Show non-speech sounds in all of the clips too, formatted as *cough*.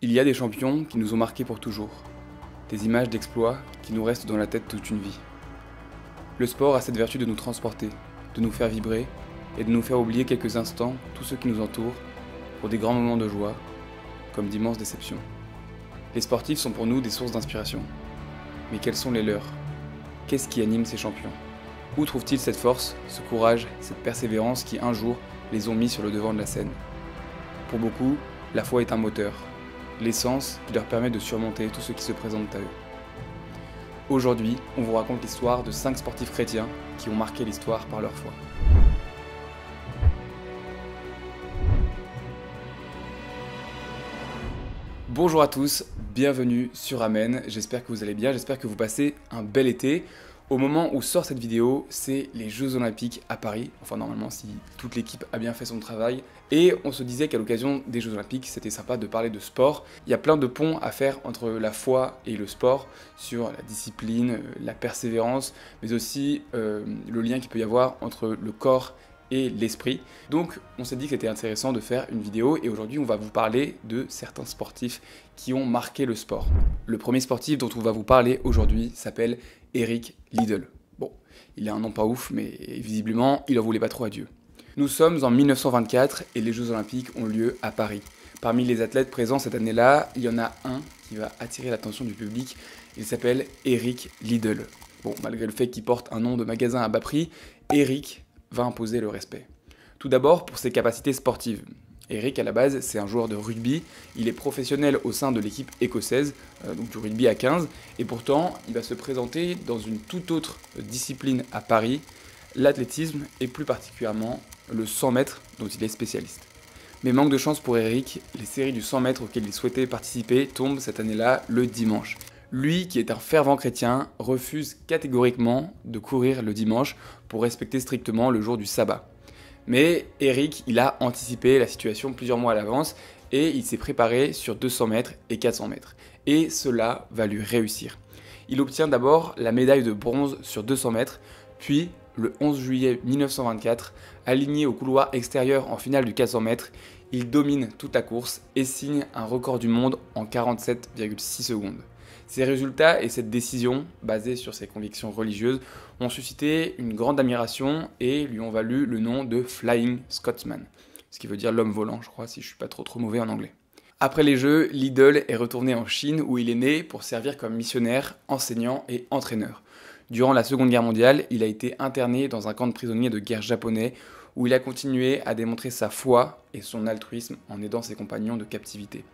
Il y a des champions qui nous ont marqués pour toujours, des images d'exploits qui nous restent dans la tête toute une vie. Le sport a cette vertu de nous transporter, de nous faire vibrer et de nous faire oublier quelques instants tout ce qui nous entoure pour des grands moments de joie comme d'immenses déceptions. Les sportifs sont pour nous des sources d'inspiration. Mais quels sont les leurs? Qu'est-ce qui anime ces champions? Où trouvent-ils cette force, ce courage, cette persévérance qui un jour les ont mis sur le devant de la scène? Pour beaucoup, la foi est un moteur, l'essence qui leur permet de surmonter tout ce qui se présente à eux. Aujourd'hui, on vous raconte l'histoire de 5 sportifs chrétiens qui ont marqué l'histoire par leur foi. Bonjour à tous, bienvenue sur Amen, j'espère que vous allez bien, j'espère que vous passez un bel été. Au moment où sort cette vidéo, c'est les Jeux Olympiques à Paris. Enfin, normalement, si toute l'équipe a bien fait son travail. Et on se disait qu'à l'occasion des Jeux Olympiques, c'était sympa de parler de sport. Il y a plein de ponts à faire entre la foi et le sport, sur la discipline, la persévérance, mais aussi euh, le lien qu'il peut y avoir entre le corps et l'esprit. Donc on s'est dit que c'était intéressant de faire une vidéo et aujourd'hui on va vous parler de certains sportifs qui ont marqué le sport. Le premier sportif dont on va vous parler aujourd'hui s'appelle Eric Liddell. Bon, il a un nom pas ouf, mais visiblement, il en voulait pas trop à Dieu. Nous sommes en 1924 et les Jeux Olympiques ont lieu à Paris. Parmi les athlètes présents cette année-là, il y en a un qui va attirer l'attention du public. Il s'appelle Eric Liddell. Bon, malgré le fait qu'il porte un nom de magasin à bas prix, Eric va imposer le respect. Tout d'abord pour ses capacités sportives. Eric, à la base, c'est un joueur de rugby. Il est professionnel au sein de l'équipe écossaise, euh, donc du rugby à 15. Et pourtant, il va se présenter dans une toute autre discipline à Paris, l'athlétisme et plus particulièrement le 100 mètres dont il est spécialiste. Mais manque de chance pour Eric, les séries du 100 mètres auxquelles il souhaitait participer tombent cette année-là le dimanche. Lui, qui est un fervent chrétien, refuse catégoriquement de courir le dimanche pour respecter strictement le jour du sabbat. Mais Eric, il a anticipé la situation plusieurs mois à l'avance et il s'est préparé sur 200 mètres et 400 mètres. Et cela va lui réussir. Il obtient d'abord la médaille de bronze sur 200 mètres, puis le 11 juillet 1924, aligné au couloir extérieur en finale du 400 mètres, il domine toute la course et signe un record du monde en 47,6 secondes. Ces résultats et cette décision, basée sur ses convictions religieuses, ont suscité une grande admiration et lui ont valu le nom de Flying Scotsman, ce qui veut dire l'homme volant, je crois, si je suis pas trop trop mauvais en anglais. Après les Jeux, Lidl est retourné en Chine où il est né pour servir comme missionnaire, enseignant et entraîneur. Durant la Seconde Guerre mondiale, il a été interné dans un camp de prisonniers de guerre japonais où il a continué à démontrer sa foi et son altruisme en aidant ses compagnons de captivité.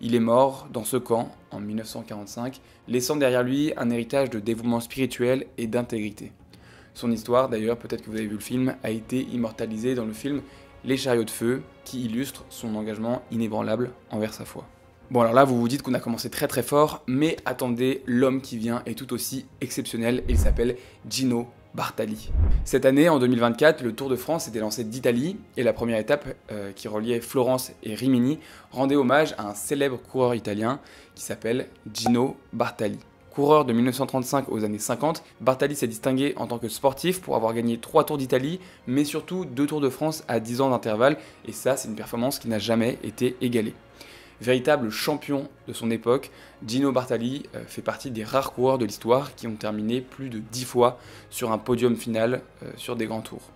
Il est mort dans ce camp en 1945, laissant derrière lui un héritage de dévouement spirituel et d'intégrité. Son histoire, d'ailleurs, peut-être que vous avez vu le film, a été immortalisée dans le film Les chariots de feu, qui illustre son engagement inébranlable envers sa foi. Bon alors là vous vous dites qu'on a commencé très très fort, mais attendez, l'homme qui vient est tout aussi exceptionnel, il s'appelle Gino Bartali. Cette année, en 2024, le Tour de France était lancé d'Italie et la première étape, euh, qui reliait Florence et Rimini, rendait hommage à un célèbre coureur italien qui s'appelle Gino Bartali. Coureur de 1935 aux années 50, Bartali s'est distingué en tant que sportif pour avoir gagné 3 Tours d'Italie, mais surtout 2 Tours de France à 10 ans d'intervalle, et ça c'est une performance qui n'a jamais été égalée. Véritable champion de son époque, Gino Bartali euh, fait partie des rares coureurs de l'histoire qui ont terminé plus de 10 fois sur un podium final euh, sur des grands tours.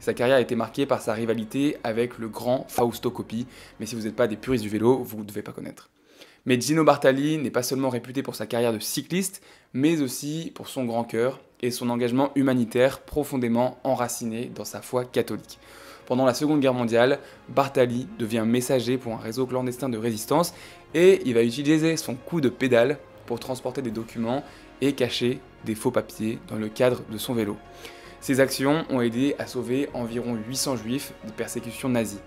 Sa carrière a été marquée par sa rivalité avec le grand Fausto Coppi, mais si vous n'êtes pas des puristes du vélo, vous ne devez pas connaître. Mais Gino Bartali n'est pas seulement réputé pour sa carrière de cycliste, mais aussi pour son grand cœur et son engagement humanitaire profondément enraciné dans sa foi catholique. Pendant la Seconde Guerre mondiale, Bartali devient messager pour un réseau clandestin de résistance et il va utiliser son coup de pédale pour transporter des documents et cacher des faux papiers dans le cadre de son vélo. Ces actions ont aidé à sauver environ 800 juifs des persécutions nazies.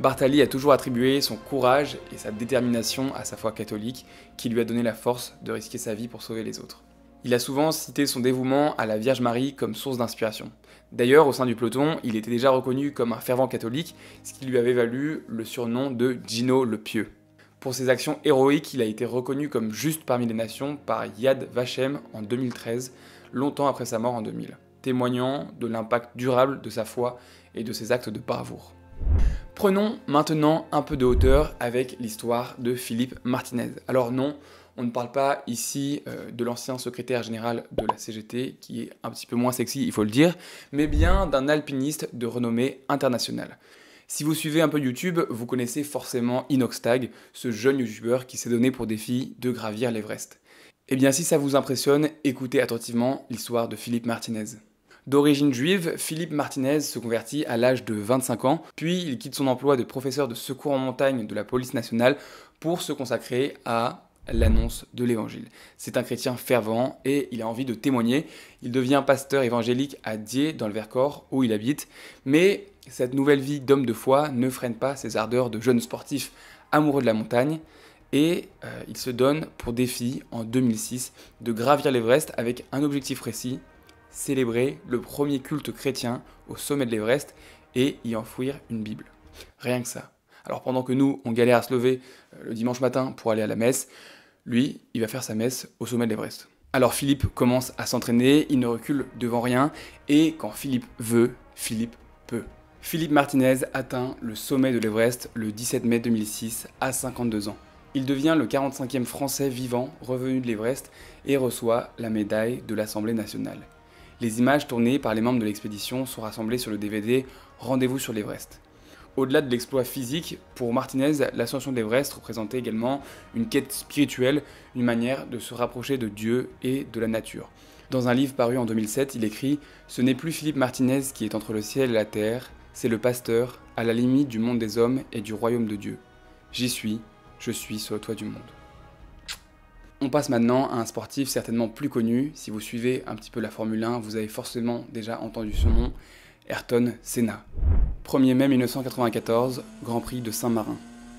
Bartali a toujours attribué son courage et sa détermination à sa foi catholique qui lui a donné la force de risquer sa vie pour sauver les autres. Il a souvent cité son dévouement à la Vierge Marie comme source d'inspiration. D'ailleurs, au sein du peloton, il était déjà reconnu comme un fervent catholique, ce qui lui avait valu le surnom de Gino le Pieux. Pour ses actions héroïques, il a été reconnu comme juste parmi les nations par Yad Vashem en 2013, longtemps après sa mort en 2000, témoignant de l'impact durable de sa foi et de ses actes de bravoure. Prenons maintenant un peu de hauteur avec l'histoire de Philippe Martinez. Alors non, on ne parle pas ici euh, de l'ancien secrétaire général de la CGT, qui est un petit peu moins sexy, il faut le dire, mais bien d'un alpiniste de renommée internationale. Si vous suivez un peu YouTube, vous connaissez forcément Inoxtag, ce jeune youtubeur qui s'est donné pour défi de gravir l'Everest. Eh bien si ça vous impressionne, écoutez attentivement l'histoire de Philippe Martinez. D'origine juive, Philippe Martinez se convertit à l'âge de 25 ans, puis il quitte son emploi de professeur de secours en montagne de la police nationale pour se consacrer à l'annonce de l'évangile. C'est un chrétien fervent et il a envie de témoigner. Il devient pasteur évangélique à Die, dans le Vercors, où il habite. Mais cette nouvelle vie d'homme de foi ne freine pas ses ardeurs de jeune sportif amoureux de la montagne. Et euh, il se donne pour défi en 2006 de gravir l'Everest avec un objectif précis, célébrer le premier culte chrétien au sommet de l'Everest et y enfouir une Bible. Rien que ça. Alors pendant que nous, on galère à se lever euh, le dimanche matin pour aller à la messe, lui, il va faire sa messe au sommet de l'Everest. Alors Philippe commence à s'entraîner, il ne recule devant rien, et quand Philippe veut, Philippe peut. Philippe Martinez atteint le sommet de l'Everest le 17 mai 2006 à 52 ans. Il devient le 45e Français vivant revenu de l'Everest et reçoit la médaille de l'Assemblée nationale. Les images tournées par les membres de l'expédition sont rassemblées sur le DVD Rendez-vous sur l'Everest. Au-delà de l'exploit physique, pour Martinez, l'ascension d'Everest représentait également une quête spirituelle, une manière de se rapprocher de Dieu et de la nature. Dans un livre paru en 2007, il écrit Ce n'est plus Philippe Martinez qui est entre le ciel et la terre, c'est le pasteur, à la limite du monde des hommes et du royaume de Dieu. J'y suis, je suis sur le toit du monde. On passe maintenant à un sportif certainement plus connu. Si vous suivez un petit peu la Formule 1, vous avez forcément déjà entendu son nom, Ayrton Senna. 1er mai 1994, Grand Prix de Saint-Marin.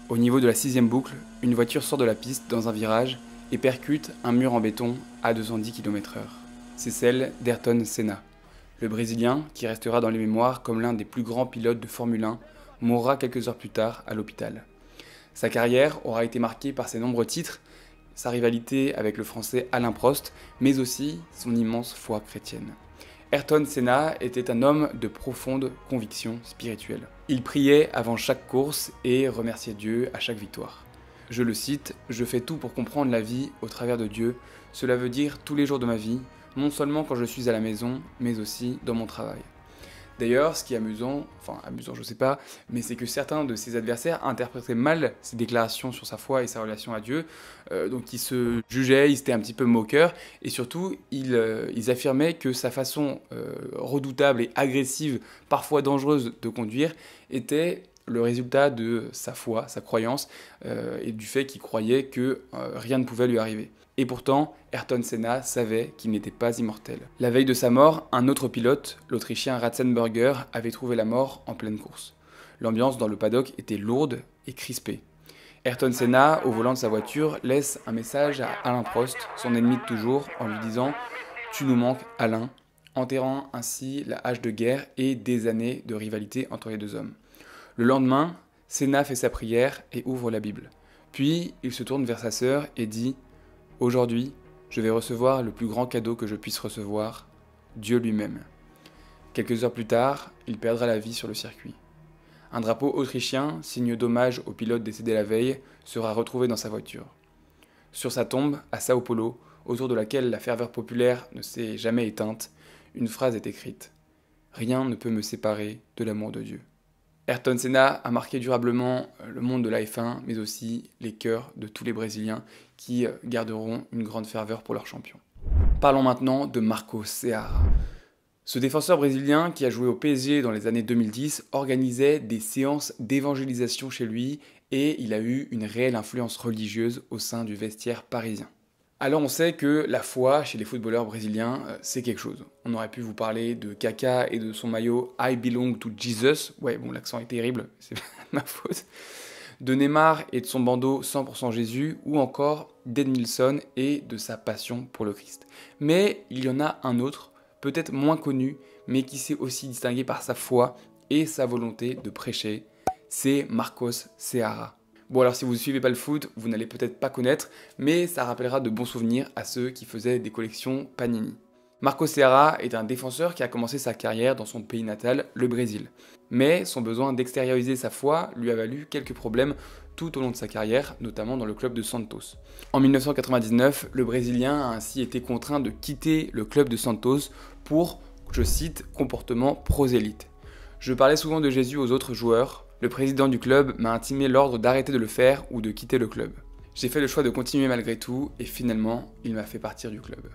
Au niveau de la sixième boucle, une voiture sort de la piste dans un virage et percute un mur en béton à 210 km/h. C'est celle d'Ayrton Senna. Le Brésilien, qui restera dans les mémoires comme l'un des plus grands pilotes de Formule 1, mourra quelques heures plus tard à l'hôpital. Sa carrière aura été marquée par ses nombreux titres, sa rivalité avec le français Alain Prost, mais aussi son immense foi chrétienne. Ayrton Senna était un homme de profonde conviction spirituelle. Il priait avant chaque course et remerciait Dieu à chaque victoire. Je le cite, Je fais tout pour comprendre la vie au travers de Dieu. Cela veut dire tous les jours de ma vie, non seulement quand je suis à la maison, mais aussi dans mon travail. D'ailleurs, ce qui est amusant, enfin amusant je sais pas, mais c'est que certains de ses adversaires interprétaient mal ses déclarations sur sa foi et sa relation à Dieu, euh, donc ils se jugeaient, ils étaient un petit peu moqueurs, et surtout ils, euh, affirmaient que sa façon euh, redoutable et agressive, parfois dangereuse de conduire, était le résultat de sa foi, sa croyance, et du fait qu'il croyait que rien ne pouvait lui arriver. Et pourtant, Ayrton Senna savait qu'il n'était pas immortel. La veille de sa mort, un autre pilote, l'Autrichien Ratzenberger, avait trouvé la mort en pleine course. L'ambiance dans le paddock était lourde et crispée. Ayrton Senna, au volant de sa voiture, laisse un message à Alain Prost, son ennemi de toujours, en lui disant Tu nous manques, Alain, enterrant ainsi la hache de guerre et des années de rivalité entre les deux hommes. Le lendemain, Senna fait sa prière et ouvre la Bible. Puis il se tourne vers sa sœur et dit Aujourd'hui, je vais recevoir le plus grand cadeau que je puisse recevoir, Dieu lui-même. Quelques heures plus tard, il perdra la vie sur le circuit. Un drapeau autrichien, signe d'hommage au pilote décédé la veille, sera retrouvé dans sa voiture. Sur sa tombe, à Sao Paulo, autour de laquelle la ferveur populaire ne s'est jamais éteinte, une phrase est écrite. Rien ne peut me séparer de l'amour de Dieu. Ayrton Senna a marqué durablement euh, le monde de la F1, mais aussi les cœurs de tous les Brésiliens qui euh, garderont une grande ferveur pour leur champion. Parlons maintenant de Marco Seara. Ce défenseur brésilien qui a joué au PSG dans les années 2010 organisait des séances d'évangélisation chez lui et il a eu une réelle influence religieuse au sein du vestiaire parisien. Alors on sait que la foi chez les footballeurs brésiliens, euh, c'est quelque chose. On aurait pu vous parler de Kaka et de son maillot I belong to Jesus. Ouais, bon, l'accent est terrible, *laughs* c'est ma faute. De Neymar et de son bandeau 100% Jésus, ou encore d'Edmilson et de sa passion pour le Christ. Mais il y en a un autre, peut-être moins connu, mais qui s'est aussi distingué par sa foi et sa volonté de prêcher. C'est Marcos Seara. Bon alors si vous ne suivez pas le foot, vous n'allez peut-être pas connaître, mais ça rappellera de bons souvenirs à ceux qui faisaient des collections Panini. Marco Serra est un défenseur qui a commencé sa carrière dans son pays natal, le Brésil. Mais son besoin d'extérioriser sa foi lui a valu quelques problèmes tout au long de sa carrière, notamment dans le club de Santos. En 1999, le Brésilien a ainsi été contraint de quitter le club de Santos pour, je cite, comportement prosélyte. Je parlais souvent de Jésus aux autres joueurs, le président du club m'a intimé l'ordre d'arrêter de le faire ou de quitter le club. J'ai fait le choix de continuer malgré tout et finalement, il m'a fait partir du club.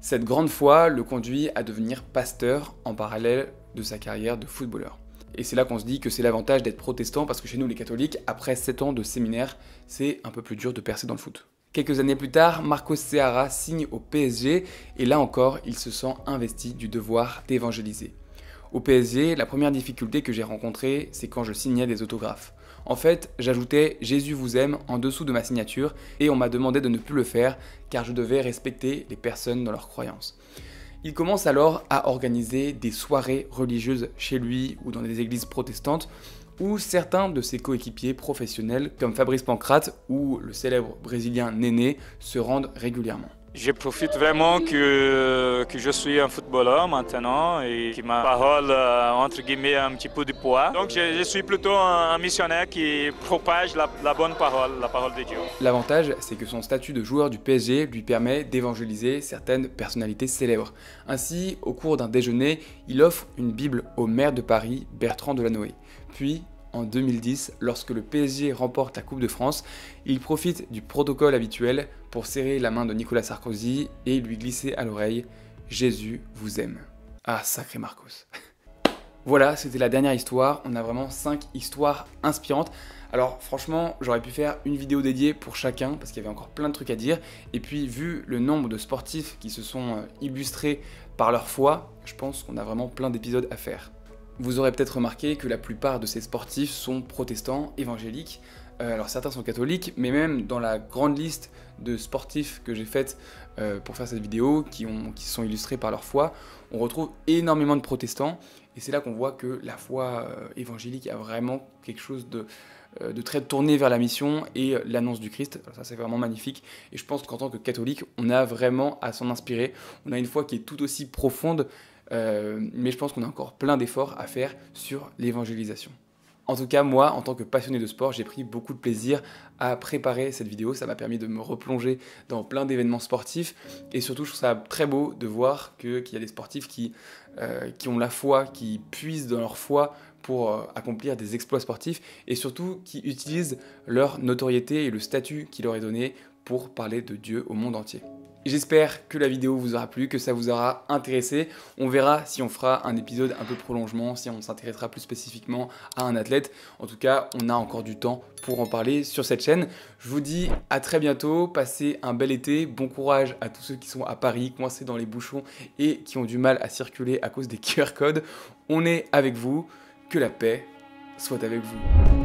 Cette grande foi le conduit à devenir pasteur en parallèle de sa carrière de footballeur. Et c'est là qu'on se dit que c'est l'avantage d'être protestant parce que chez nous les catholiques, après 7 ans de séminaire, c'est un peu plus dur de percer dans le foot. Quelques années plus tard, Marcos Seara signe au PSG et là encore, il se sent investi du devoir d'évangéliser. Au PSG, la première difficulté que j'ai rencontrée, c'est quand je signais des autographes. En fait, j'ajoutais Jésus vous aime en dessous de ma signature et on m'a demandé de ne plus le faire car je devais respecter les personnes dans leurs croyances. Il commence alors à organiser des soirées religieuses chez lui ou dans des églises protestantes où certains de ses coéquipiers professionnels comme Fabrice Pancrate ou le célèbre brésilien Néné se rendent régulièrement. Je profite vraiment que, que je suis un footballeur maintenant et que ma parole, euh, entre guillemets, a un petit peu de poids. Donc je, suis plutôt un, missionnaire qui propage la, bonne parole, la parole de Dieu. L'avantage, c'est que son statut de joueur du PSG lui permet d'évangéliser certaines personnalités célèbres. Ainsi, au cours d'un déjeuner, il offre une Bible au maire de Paris, Bertrand Delanoë. Puis, en 2010, lorsque le PSG remporte la Coupe de France, il profite du protocole habituel pour serrer la main de Nicolas Sarkozy et lui glisser à l'oreille Jésus vous aime. Ah, sacré Marcos. *laughs* voilà, c'était la dernière histoire. On a vraiment 5 histoires inspirantes. Alors franchement, j'aurais pu faire une vidéo dédiée pour chacun parce qu'il y avait encore plein de trucs à dire. Et puis vu le nombre de sportifs qui se sont euh, illustrés par leur foi, je pense qu'on a vraiment plein d'épisodes à faire. Vous aurez peut-être remarqué que la plupart de ces sportifs sont protestants, évangéliques. Euh, alors certains sont catholiques, mais même dans la grande liste de sportifs que j'ai faite euh, pour faire cette vidéo, qui, ont, qui sont illustrés par leur foi, on retrouve énormément de protestants. Et c'est là qu'on voit que la foi euh, évangélique a vraiment quelque chose de, de très tourné vers la mission et l'annonce du Christ. Alors ça c'est vraiment magnifique. Et je pense qu'en tant que catholique, on a vraiment à s'en inspirer. On a une foi qui est tout aussi profonde euh, mais je pense qu'on a encore plein d'efforts à faire sur l'évangélisation. En tout cas, moi, en tant que passionné de sport, j'ai pris beaucoup de plaisir à préparer cette vidéo. Ça m'a permis de me replonger dans plein d'événements sportifs. Et surtout, je trouve ça très beau de voir qu'il y a des sportifs qui, euh, qui ont la foi, qui puisent dans leur foi pour euh, accomplir des exploits sportifs. Et surtout, qui utilisent leur notoriété et le statut qui leur est donné pour parler de Dieu au monde entier. J'espère que la vidéo vous aura plu, que ça vous aura intéressé. On verra si on fera un épisode un peu prolongement, si on s'intéressera plus spécifiquement à un athlète. En tout cas, on a encore du temps pour en parler sur cette chaîne. Je vous dis à très bientôt, passez un bel été, bon courage à tous ceux qui sont à Paris, coincés dans les bouchons et qui ont du mal à circuler à cause des *laughs* QR codes. On est avec vous, que la paix soit avec vous.